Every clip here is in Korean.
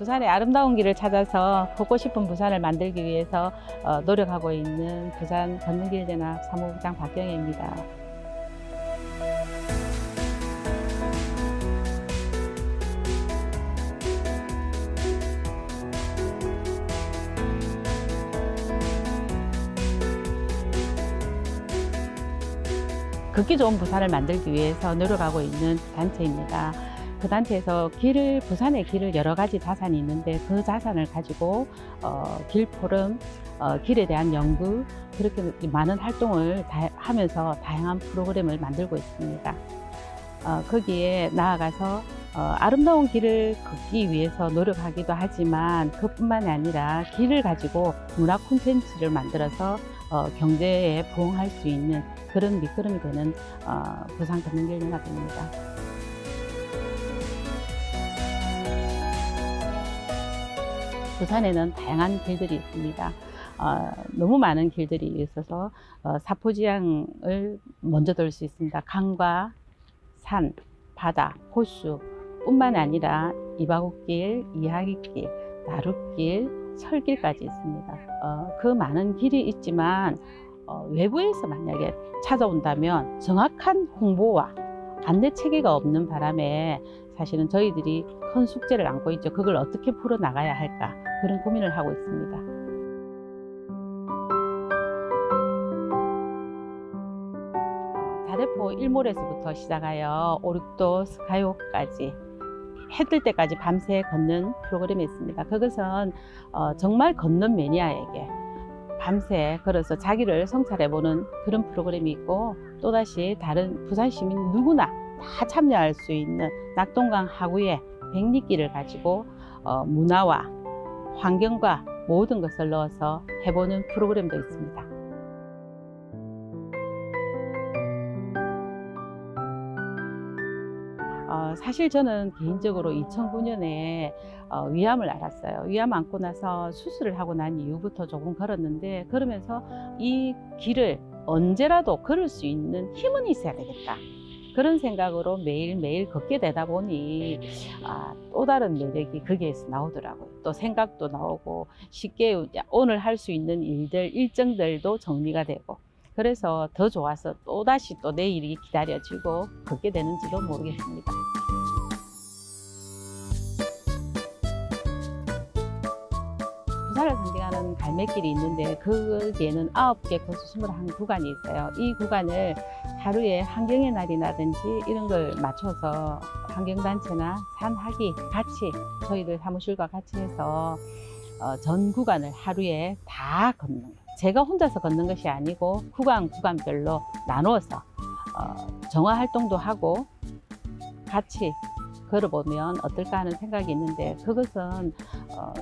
부산의 아름다운 길을 찾아서 걷고 싶은 부산을 만들기 위해서 어, 노력하고 있는 부산 걷는길 연합 사무부장 박경혜입니다. 걷기 좋은 부산을 만들기 위해서 노력하고 있는 단체입니다. 그 단체에서 길을 부산의 길을 여러 가지 자산이 있는데 그 자산을 가지고 어, 길 포럼, 어, 길에 대한 연구 그렇게 많은 활동을 다, 하면서 다양한 프로그램을 만들고 있습니다. 어, 거기에 나아가서 어, 아름다운 길을 걷기 위해서 노력하기도 하지만 그뿐만이 아니라 길을 가지고 문화 콘텐츠를 만들어서 어, 경제에 부응할 수 있는 그런 밑거름이 되는 어, 부산 걷는길 연합입니다. 부산에는 다양한 길들이 있습니다. 어, 너무 많은 길들이 있어서 어, 사포지향을 먼저 돌 수 있습니다. 강과 산, 바다, 호수 뿐만 아니라 이바구길, 이하기길, 나룻길, 철길까지 있습니다. 어, 그 많은 길이 있지만 어, 외부에서 만약에 찾아온다면 정확한 홍보와 안내 체계가 없는 바람에 사실은 저희들이 큰 숙제를 안고 있죠. 그걸 어떻게 풀어 나가야 할까 그런 고민을 하고 있습니다. 다대포 일몰에서부터 시작하여 오륙도 스카이워크까지 해뜰 때까지 밤새 걷는 프로그램이 있습니다. 그것은 어, 정말 걷는 매니아에게 밤새 걸어서 자기를 성찰해보는 그런 프로그램이 있고 또다시 다른 부산 시민 누구나 다 참여할 수 있는 낙동강 하구의 백리길을 가지고 어, 문화와 환경과 모든 것을 넣어서 해보는 프로그램도 있습니다. 어, 사실 저는 개인적으로 2009년에 어, 위암을 앓았어요. 위암 앓고 나서 수술을 하고 난 이후부터 조금 걸었는데 그러면서 이 길을 언제라도 걸을 수 있는 힘은 있어야 되겠다. 그런 생각으로 매일매일 걷게 되다 보니 아, 또 다른 매력이 거기에서 나오더라고요. 또 생각도 나오고 쉽게 오늘 할 수 있는 일들, 일정들도 정리가 되고 그래서 더 좋아서 또다시 또 내일이 기다려지고 걷게 되는지도 모르겠습니다. 부산을 상징하는 갈매길이 있는데 거기에는 아홉 개 코스 21구간이 있어요. 이 구간을 하루에 환경의 날이라든지 이런 걸 맞춰서 환경단체나 산학이 같이 저희들 사무실과 같이 해서 어, 전 구간을 하루에 다 걷는 거예요. 제가 혼자서 걷는 것이 아니고 구간 구간별로 나누어서 어, 정화 활동도 하고 같이 걸어보면 어떨까 하는 생각이 있는데 그것은 어,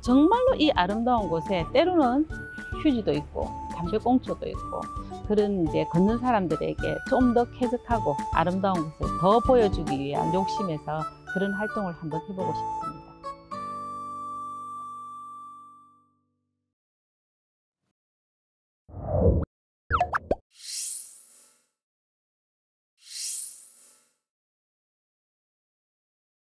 정말로 이 아름다운 곳에 때로는 휴지도 있고 담배꽁초도 있고 그런 이제 걷는 사람들에게 좀 더 쾌적하고 아름다운 곳을 더 보여주기 위한 욕심에서 그런 활동을 한번 해보고 싶습니다.